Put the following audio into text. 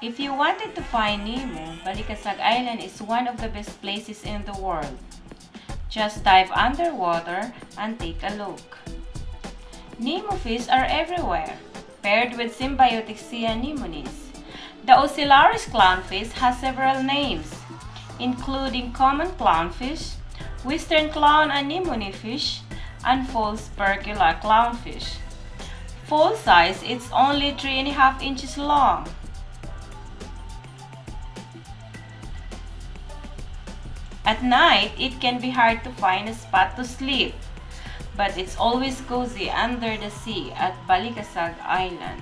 If you wanted to find Nemo, Balicasag Island is one of the best places in the world. Just dive underwater and take a look. Nemo fish are everywhere, paired with symbiotic sea anemones. The Ocellaris clownfish has several names, including common clownfish, western clown anemone fish, and false percula clownfish. Full size, it's only 3.5 inches long. At night, it can be hard to find a spot to sleep, but it's always cozy under the sea at Balikasag Island.